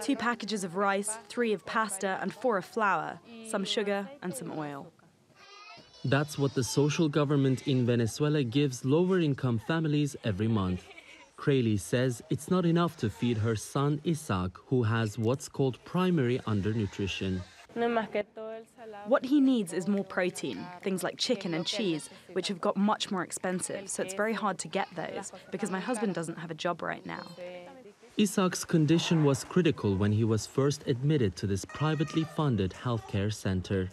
Two packages of rice, three of pasta, and four of flour, some sugar, and some oil. That's what the social government in Venezuela gives lower income families every month. Crayley says it's not enough to feed her son Isaac, who has what's called primary undernutrition. What he needs is more protein, things like chicken and cheese, which have got much more expensive, so it's very hard to get those because my husband doesn't have a job right now. Isaac's condition was critical when he was first admitted to this privately funded healthcare center.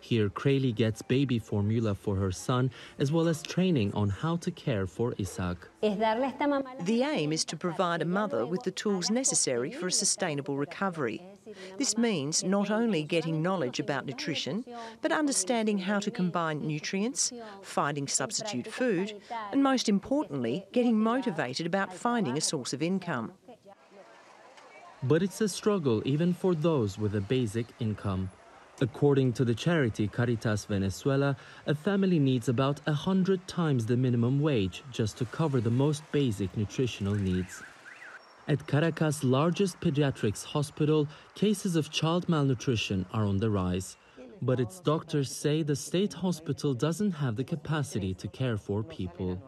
Here, Crayley gets baby formula for her son, as well as training on how to care for Isaac. The aim is to provide a mother with the tools necessary for a sustainable recovery. This means not only getting knowledge about nutrition, but understanding how to combine nutrients, finding substitute food, and most importantly, getting motivated about finding a source of income. But it's a struggle even for those with a basic income. According to the charity Caritas Venezuela, a family needs about a hundred times the minimum wage just to cover the most basic nutritional needs. At Caracas' largest pediatrics hospital, cases of child malnutrition are on the rise. But its doctors say the state hospital doesn't have the capacity to care for people.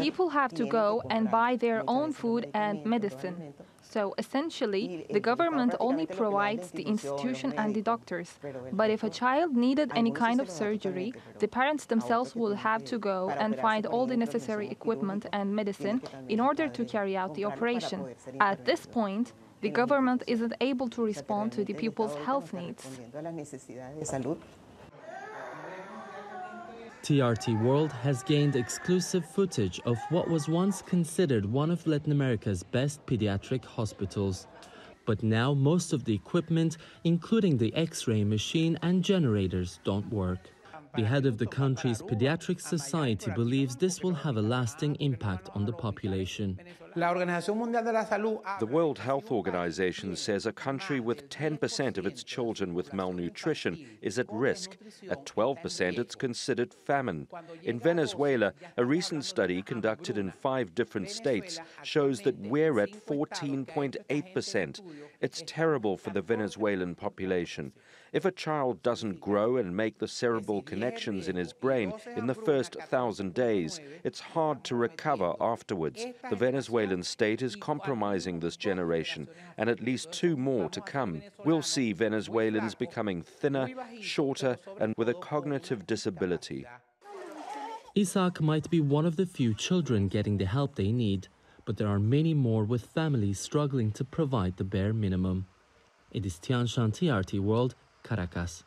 People have to go and buy their own food and medicine. So essentially, the government only provides the institution and the doctors. But if a child needed any kind of surgery, the parents themselves will have to go and find all the necessary equipment and medicine in order to carry out the operation. At this point, the government isn't able to respond to the people's health needs. TRT World has gained exclusive footage of what was once considered one of Latin America's best pediatric hospitals. But now most of the equipment, including the X-ray machine and generators, don't work. The head of the country's pediatric society believes this will have a lasting impact on the population. The World Health Organization says a country with 10% of its children with malnutrition is at risk. At 12%, it's considered famine. In Venezuela, a recent study conducted in five different states shows that we're at 14.8%. It's terrible for the Venezuelan population. If a child doesn't grow and make the cerebral connections in his brain in the first thousand days, it's hard to recover afterwards. The Venezuelan state is compromising this generation, and at least two more to come. We'll see Venezuelans becoming thinner, shorter, and with a cognitive disability. Isaac might be one of the few children getting the help they need, but there are many more with families struggling to provide the bare minimum. Ediz Tiyansan TRT World Caracas.